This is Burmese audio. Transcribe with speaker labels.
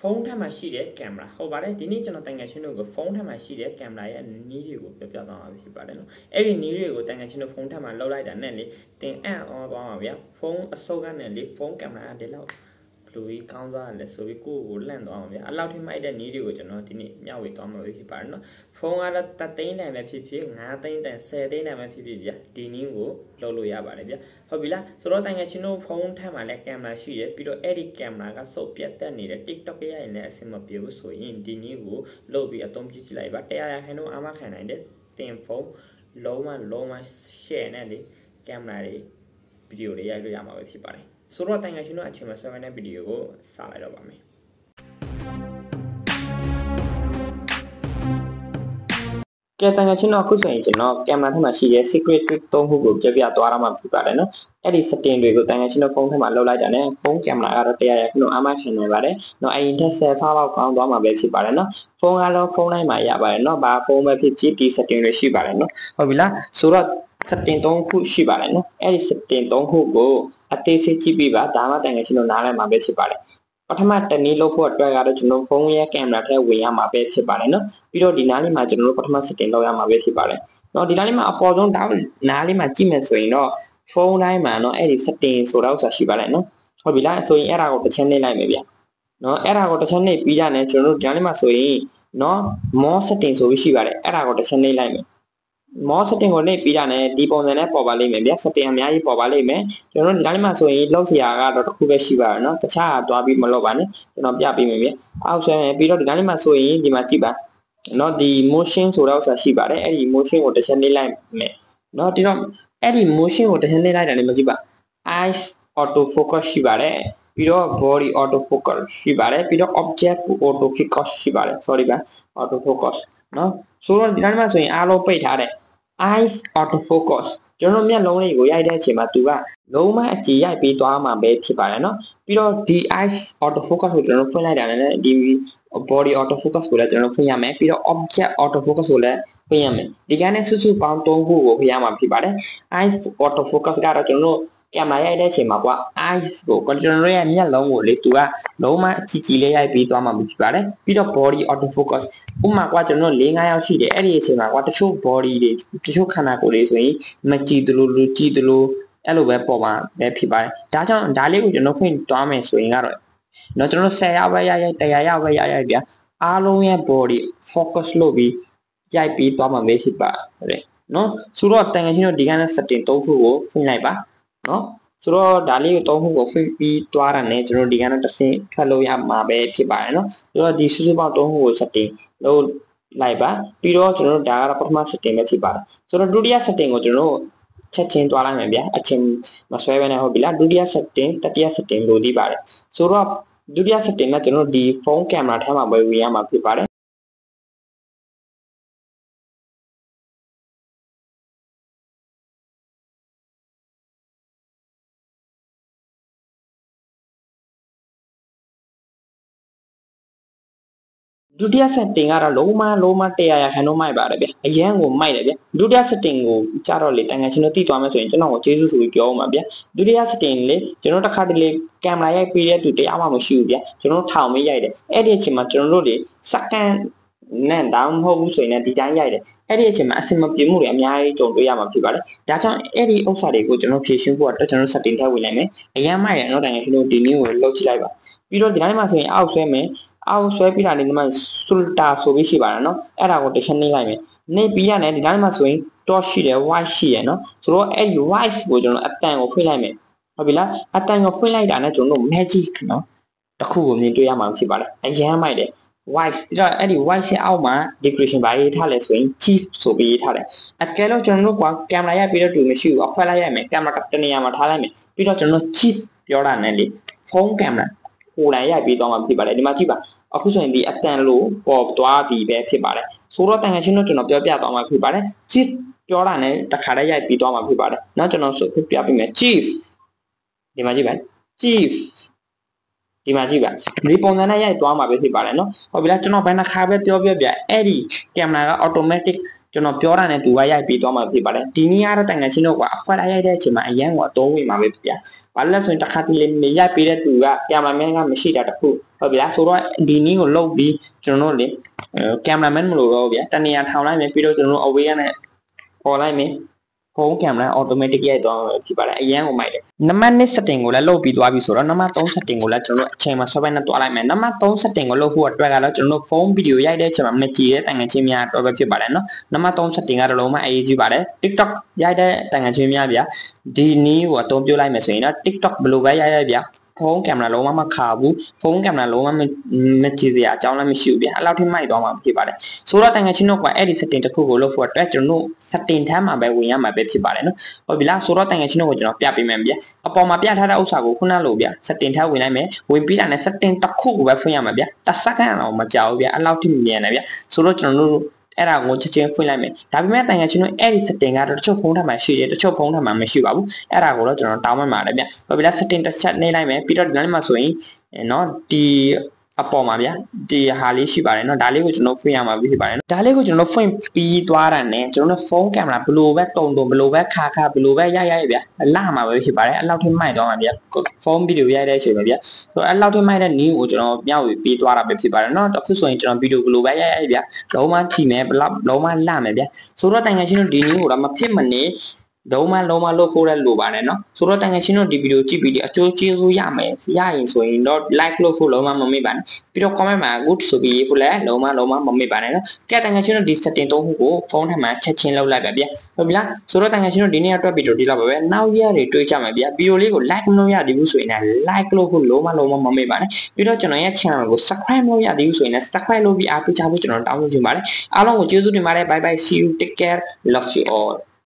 Speaker 1: ဖုန်းထက်မှာရှိတဲ့ကင်မရာဟုတ်ပါတယ်ဒီနေ့ကျွန်တော်တန်ငယ်ချင်းတို့ကိုဖုန်းထက်မှာရှိတဲ့ကင်မရာရဲ့နီးတွေကိုပြောပြသွားမှာဖြစ်ပါတယ်နော်အဲ့ဒီနီးတွေကိုတန်ငယ်ချင်းတို့ဖုန်းထက်မှာလောက်လိုက်တာနဲ့လေတင်အံ့ဩသွားမှာဗျာဖုန်းအစုပ်ကနေလေဖုန်းကင်မရာဒီလောက် လူကြီးကောင်းသွားတယ်ဆိုပြီးကိုယ့်ကိုလန့်သွားအောင်ဗျာအလောက်ထိမိုက်တဲ့နီးတွေကိုကျွန်တော်ဒီနေ့မျှဝေသွားမှာဖြစ်ပါတယ်နော်ဖုန်းကတော့တသိန်းတန်ပဲဖြစ်ဖြစ်9သိန်းတန်10သိန်းတန်ပဲဖြစ်ဖြစ်ဗျာဒီနီးကိုလုပ်လို့ရပါတယ်ဗျာဟုတ်ပြီလားဆိုတော့တိုင်ငယ်ချင်းတို့ဖုန်းထက်မှာလည်းကင်မရာရှိရပြီးတော့အဲ့ဒီကင်မရာကစုပ်ပြတ်တက်နေတဲ့ TikTok ရရင်လည်းအဆင်မပြေဘူးဆိုရင်ဒီနီးကိုလုပ်ပြီးအသုံးပြုကြည့်လိုက်ပါတရားရခိုင်တော့အမခံနိုင်တဲ့တင်ဖုန်းလုံးဝလုံးဝ share နဲ့လေကင်မရာတွေဗီဒီယိုတွေရိုက်လို့ရမှာပဲဖြစ်ပါတယ် ဆိုတော့တိုင်ငယ်ချင်းတို့အချိန်မှာ7တဲ့ဗီဒီယိုကိုစလိုက်တော့ပါမယ်ကဲတန်ငါချင်းတော့အခုဆိုရင်ကျွန်တော်ကင်မရာထဲမှာရှိတဲ့ secret trick သုံးခုကိုပြပြသွားရမှာဖြစ်ပါတယ်နော်အဲ့ဒီ setting တွေကိုတန်ငါချင်းတော့ဖုန်းထဲမှာလောက်လိုက်တာနဲ့ဖုန်းကင်မရာကတော့တရားရခုနအမှရှင်နေပါတယ်နော်အရင်ထက်10ဆလောက်ကောင်းသွားမှာပဲဖြစ်ပါတယ်နော်ဖုန်းကတော့ဖုန်းတိုင်းမှာရပါတယ်နော်ဘာဖုန်းပဲဖြစ်ဖြစ်ဒီ setting တွေရှိပါတယ်နော်ဟုတ်ပြီလားဆိုတော့ setting 3ခုရှိပါတယ်နော်အဲ့ဒီ setting 3ခုကို အသေးစိတ်ကြည့်ပြီးပါဒါမှတန်ငယ်ချင်းတို့နားလည်မှာပဲဖြစ်ပါတယ်ပထမတနည်းလုပ်ဖို့အတွက်ကတော့ကျွန်တော်ဖုန်းရဲ့ကင်မရာထဲဝင်ရမှာပဲဖြစ်ပါတယ်နော်ပြီးတော့ဒီနားလေးမှာကျွန်တော်တို့ပထမ setting လုပ်ရမှာပဲဖြစ်ပါတယ်နော်ဒီနားလေးမှာအပေါ်ဆုံးတောင်းနားလေးမှာကြည့်မယ်ဆိုရင်တော့ဖုန်းတိုင်းမှာနော်အဲ့ဒီ setting ဆိုတော့ဆိုတာရှိပါတယ်နော်ဟုတ်ပြီလားဆိုရင်အဲ့ဒါကိုတစ်ချက်နှိပ်လိုက်မယ်ဗျနော်အဲ့ဒါကိုတစ်ချက်နှိပ်ပြီးတာနဲ့ကျွန်တော်တို့ဒီနားလေးမှာဆိုရင်နော် more setting ဆိုပြီးရှိပါတယ်အဲ့ဒါကိုတစ်ချက်နှိပ်လိုက်မယ် more setting ကိုနှိပ်ပြီးတာနဲ့ဒီပုံစံနဲ့ပေါ်ပါလိမ့်မယ်ဗျ setting အများကြီးပေါ်ပါလိမ့်မယ်ကျွန်တော်ဒီတိုင်းမှာဆိုရင်လောက်စရာကတော့တစ်ခုပဲရှိပါတော့เนาะတခြားသွားပြီးမလုပ်ပါနဲ့ကျွန်တော်ပြပေးမယ်ဗျအောက်ဆွဲမယ်ပြီးတော့ဒီတိုင်းမှာဆိုရင်ဒီမှာကြည့်ပါเนาะဒီ motion ဆိုတော့ဆိုတာရှိပါတယ်အဲ့ဒီ motion ကိုတစ်ချက်နှိပ်လိုက်မယ်เนาะဒီတော့အဲ့ဒီ motion ကိုတစ်ချက်နှိပ်လိုက်တာလည်းမကြည့်ပါ eyes auto focus ရှိပါတယ်ပြီးတော့ body auto focus ရှိပါတယ်ပြီးတော့ object auto focus ရှိပါတယ် sorry ပါ auto focus နော်ဆိုတော့ဒီတိုင်းမှာဆိုရင်အားလုံးပိတ်ထားတဲ့ eyes auto focus ကျွန်တော်မျက်လုံးလေးကိုရိုက်တဲ့အချိန်မှာသူကလုံးမအကြည့်ရိုက်ပြီးသွားမှပဲဖြစ်ပါတယ်နော်ပြီးတော့ဒီ eyes auto focus ကိုကျွန်တော်ဖွင့်လိုက်တာနဲ့ဒီ body auto focus ကိုလည်းကျွန်တော်ဖွင့်ရမယ်ပြီးတော့ object auto focus ကိုလည်းဖွင့်ရမယ်ဒီကနေ့စုစုပေါင်း၃ခုကိုဖွင့်ရမှာဖြစ်ပါတယ် eyes auto focus ကတော့ကျွန်တော် တို့ကင်မရာရိုက်တဲ့အချိန်မှာကွာ eyes ကိုကျွန်တော်ရဲ့မျက်လုံးကိုလေသူကလုံးဝအကြည့်ကြည့်လေးရိုက်ပြီးသွားမှာဖြစ်ပါတယ်ပြီးတော့ body auto focus ဥပမာကွာကျွန်တော်၄၅ယောက်ရှိတယ်အဲ့ဒီအချိန်မှာကွာတချို့ body တွေတချို့ခန္ဓာကိုယ်တွေဆိုရင်မကြည့်သလိုလူကြည့်သလိုအဲ့လိုပဲပေါ်မှာပဲဖြစ်ပါတယ်ဒါကြောင့်ဒါလေးကိုကျွန်တော်ဖွင့်သွားမယ်ဆိုရင်ကတော့နော်ကျွန်တော်10ရောက်ပဲရိုက်ရိုက်100ရောက်ပဲရိုက်ရိုက်ဗျာအားလုံးရဲ့ body focus လုပ်ပြီးရိုက်ပြီးသွားမှာပဲဖြစ်ပါတယ်နော်ဆိုတော့တန်ငယ်ချင်းတို့ဒီကနေ့ setting 3ခုကိုဖွင့်လိုက်ပါ နော်ဆိုတော့ဒါလေးကိုသုံးခုကိုဖွင့်ပြီးတွားတာနဲ့ကျွန်တော်ဒီကနေ့တစ်ဆင့်ဖတ်လို့ရမှာပဲဖြစ်ပါတယ်နော်ဆိုတော့ဒီစုစုပေါင်းသုံးခုကို setting လို့လိုက်ပါပြီးတော့ကျွန်တော်တို့ဒါကတော့ပထမ setting ပဲဖြစ်ပါတယ်ဆိုတော့ဒုတိယ setting ကိုကျွန်တော်တို့ချက်ချင်းတွားလိုက်မယ်ဗျာအချင်းမဆွဲဘဲနဲ့ဟုတ်ပြီလားဒုတိယ setting တတိယ setting လို့ဒီပါတယ်ဆိုတော့ဒုတိယ setting ကကျွန်တော်တို့ဒီဖုန်းကင်မရာထဲမှာပဲဝင်ရမှာဖြစ်ပါတယ် ဒုတိယ setting ကတော့လုံးမလုံးမ100ရာခိုင်နှုန်းမိုက်ပါတယ်ဗျအရန်ကိုမိုက်တယ်ဗျဒုတိယ setting ကိုကြတော့လေတန်ငယ်ချင်းတို့သိသွားမယ်ဆိုရင်ကျွန်တော်ကိုကျေးဇူးဆိုပြီးပြောအောင်ပါဗျဒုတိယ setting လေကျွန်တော်တစ်ခါတလေကင်မရာရိုက်ပြီးတဲ့သူတရားမှမရှိဘူးဗျကျွန်တော်ထောင်မေးရိုက်တယ်အဲ့ဒီအချိန်မှာကျွန်တော်တို့တွေစက္ကန့်နဲ့တောင်းမဟုတ်ဘူးဆိုရင်လည်းဒီတိုင်းရိုက်တယ်အဲ့ဒီအချိန်မှာအဆင်မပြေမှုတွေအများကြီးကြုံတွေ့ရမှာဖြစ်ပါတယ်ဒါကြောင့်အဲ့ဒီဥစ္စာတွေကိုကျွန်တော်ဖြည့်ရှင်းဖို့အတွက်ကျွန်တော် setting ထည့်ဝင်လိုက်မယ်အရင်မှရတော့တန်ငယ်ချင်းတို့ဒီနည်းကိုလုပ်ကြည့်လိုက်ပါပြီးတော့ဒီတိုင်းမှာဆိုရင်အောက်ဆွဲမယ် အောက်ဆွဲပြီးတာနေဒီမှာ sulta ဆိုပြီးရှိပါတယ်နော်အဲ့ဒါကိုတစ်ချက်နှိပ်လိုက်မယ်နှိပ်ပြီးရတယ်ဒီတိုင်းမှာဆိုရင် dot ရှိတယ် white ရှိရယ်နော်ဆိုတော့အဲ့ဒီ white ကိုကျွန်တော်အတန်ကိုဖွင့်လိုက်မယ်ဟုတ်ပြီလားအတန်ကိုဖွင့်လိုက်တာနဲ့ကျွန်တော်တို့ magic နော်တခုကိုမြင်တွေ့ရမှာဖြစ်ပါတယ်အရန်မိုက်တယ် white ပြီးတော့အဲ့ဒီ white ရှင်းအောက်မှာ decoration ဘာရေးထားလဲဆိုရင် chief ဆိုပြီးရေးထားတယ်အကယ်လို့ကျွန်တော်တို့ကကင်မရာရိုက်ပြီးတော့တူမရှိဘူးအခွဲလိုက်ရမယ်ကင်မရာတနေရာမှာထားလိုက်မယ်ပြီးတော့ကျွန်တော် chief ပြောတာနဲ့လေဖုန်းကင်မရာ ကိုယ်တိုင်ရိုက်ပြီးတော့မှဖြစ်ပါတယ်ဒီမှာကြည့်ပါအခုဆိုရင်ဒီအတန်လို့ပေါ်သွားပြီပဲဖြစ်ပါတယ်ဆိုတော့တန်ခါရှင်းတော့ကျွန်တော်ပြောပြသွားမှာဖြစ်ပါတယ် chief ပြောတာနဲ့တခါတည်းရိုက်ပြီးသွားမှာဖြစ်ပါတယ်နောက်ကျွန်တော်ဆိုပြပြပေးမယ် chief ဒီမှာကြည့်ပါ chief ဒီမှာကြည့်ပါဒီပုံစံနဲ့ရိုက်သွားမှာပဲဖြစ်ပါတယ်နော်ဟုတ်ပြီလားကျွန်တော်ဘယ်နှခါပဲပြောပြပြအဲ့ဒီကင်မရာက automatic ကျွန်တော်ပြောတာနဲ့သူကရိုက်ပြီးသွားမှာဖြစ်ပါတယ်ဒီနည်းကတော့တန်ငယ်ချင်းတို့ကအဖွက်ရိုက်တဲ့အချိန်မှာအရန်ကအသုံးဝင်မှာပဲဗျာဘာလို့လဲဆိုရင်တစ်ခါတလေရိုက်ပြီးတဲ့သူကကင်မရာမန်ကမရှိတာတခုဟုတ်ဗျာဆိုတော့ဒီနည်းကိုလုတ်ပြီးကျွန်တော်တို့လေကင်မရာမန်မလို့တော့ဗျာတနေရာထောင်လိုက်မယ်ပြီးတော့ကျွန်တော်တို့ away ကနေပေါ်လိုက်မယ် ဖုန်းကင်မရာ automatic ရိုက်သွားမှာဖြစ်ပါတယ်အရန်ကိုမိုက်တယ်နံပါတ်1 setting ကိုလည်းလုပ်ပြီးသွားပြီဆိုတော့နံပါတ်3 setting ကိုလည်းကျွန်တော်တို့အချိန်မှာ software နဲ့တွားလိုက်မယ်နံပါတ်3 setting ကိုလုပ်ဖို့အတွက်ကတော့ကျွန်တော်တို့ဖုန်းဗီဒီယိုရိုက်တဲ့အချိန်မှာမကြည့်တဲ့တန်ငယ်ချင်းများတော့ပဲဖြစ်ပါတယ်နော်နံပါတ်3 setting ကတော့လုံးဝအရေးကြီးပါတယ် TikTok ရိုက်တဲ့တန်ငယ်ချင်းများဗျာဒီနည်းကိုအသုံးပြုလိုက်မယ်ဆိုရင်တော့ TikTok ဘယ်လိုပဲရိုက်ရိုက်ဗျာ ဖုန်းကင်မရာလုံးဝမခါဘူးဖုန်းကင်မရာလုံးဝမကြည့်စရာအကြောင်းလည်းမရှိဘူးဗျအဲ့လောက်ထိမိုက်သွားမှာဖြစ်ပါတယ်ဆိုတော့တန်ငယ်ချင်းတို့ကအဲ့ဒီ setting တစ်ခုကိုလုပ်ဖို့အတွက်ကျွန်တော်တို့ setting ထမ်းမှာပဲဝင်ရမှာပဲဖြစ်ပါတယ်နော်ဟုတ်ပြီလားဆိုတော့တန်ငယ်ချင်းတို့ကိုကျွန်တော်ပြပေးမယ်ဗျအပေါ်မှာပြထားတဲ့ဥစ္စာကိုခုနလိုဗျ setting ထမ်းဝင်လိုက်မယ်ဝင်ပြီးတာနဲ့ setting တစ်ခုကိုပဲဖွင့်ရမှာဗျတစ်စက္ကန့်အောင်မကြောက်ဘူးဗျအဲ့လောက်ထိမြန်တယ်ဗျဆိုတော့ကျွန်တော်တို့ အဲ့ဒါကိုချက်ချင်းဖွင့်လိုက်မယ်ဒါပေမဲ့တိုင်ငံချင်းတို့အဲ့ဒီ setting ကတော့တချို့ဖုန်းထပ်မှရှိတယ်တချို့ဖုန်းထပ်မှမရှိပါဘူးအဲ့ဒါကိုတော့ကျွန်တော်တောင်းမှပါတယ်ဗျဘာဖြစ်လဲ setting တစ်ချက်နှိပ်လိုက်မယ်ပြီးတော့ဒီနေ့မှာဆိုရင်နော်ဒီ အပေါ်မှာဗျာဒီဟာလေးရှိပါတယ်เนาะဒါလေးကိုကျွန်တော်ဖွင့်ရမှာဖြစ်ပါတယ်ဒါလေးကိုကျွန်တော်ဖွင့်ပြီးသွားတာနဲ့ကျွန်တော်ဖုန်းကင်မရာဘလိုပဲတုံတုံဘလိုပဲခါခါဘလိုပဲရရရဗျာလာမှာပဲဖြစ်ပါတယ်အဲ့လောက်ထိမိုက်သွားမှာဗျာဖုန်းဗီဒီယိုရိုက်တဲ့အချိန်မှာဗျာဆိုတော့အဲ့လောက်ထိမိုက်တဲ့နည်းကိုကျွန်တော်မျှဝေပြီးသွားတာပဲဖြစ်ပါတယ်เนาะတခုဆိုရင်ကျွန်တော်ဗီဒီယိုဘလိုပဲရရဗျာလုံးဝကြည့်မယ်ဘလောက်လုံးဝလာမယ်ဗျာဆိုတော့တိုင်ငယ်ချင်းတို့ဒီနည်းကိုတော့မဖြစ်မနေ လုံးမလုံးမလို့ဖို့လည်းလိုပါတယ်နော်ဆိုတော့တန်ငယ်ချင်းတို့ဒီဗီဒီယိုကြည့်ပြီးအကျိုးကျေးဇူးရမယ်ရရင်ဆိုရင်တော့ like လုပ်ဖို့လုံးဝမမေ့ပါနဲ့ပြီးတော့ comment မှာ good ဆိုပြီးရေးဖို့လည်းလုံးဝလုံးဝမမေ့ပါနဲ့နော်ကဲတန်ငယ်ချင်းတို့ဒီ setting သုံးခုကိုဖုန်းထဲမှာချက်ချင်းလုပ်လိုက်ပါဗျဟုတ်ပြီလားဆိုတော့တန်ငယ်ချင်းတို့ဒီနေ့အတွက်ဗီဒီယိုဒီလောက်ပါပဲနောက်ရက်တွေတွေးကြမယ်ဗျဗီဒီယိုလေးကို like မလုပ်ရသေးဘူးဆိုရင်လည်း like လုပ်ဖို့လုံးဝလုံးဝမမေ့ပါနဲ့ပြီးတော့ကျွန်တော်ရဲ့ channel ကို subscribe လုပ်ရသေးဘူးဆိုရင်လည်း subscribe လုပ်ပြီးအားပေးကြဖို့ကျွန်တော်တောင်းဆိုချင်ပါတယ်အားလုံးကိုကျေးဇူးတင်ပါတယ် bye bye see you take care love you all